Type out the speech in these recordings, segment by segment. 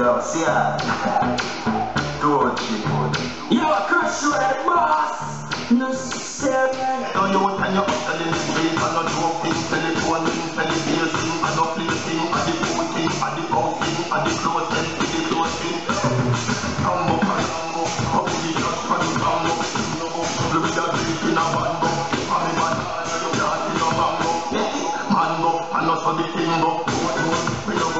Да, все. Точно. Я крышу этот масс. No seven. No no joking. Telephone ring, television, and no flipping. And the booting, and the bouncing, and the closing, and the closing. Combo, combo, up the just for the combo. Blue with a. I'm you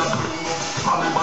Hallelujah.